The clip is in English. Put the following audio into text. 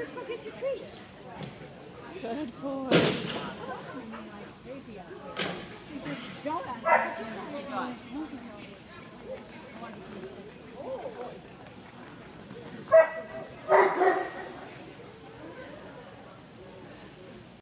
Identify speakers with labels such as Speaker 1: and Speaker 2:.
Speaker 1: let's go get your treats.
Speaker 2: Good boy.
Speaker 1: She said, don't.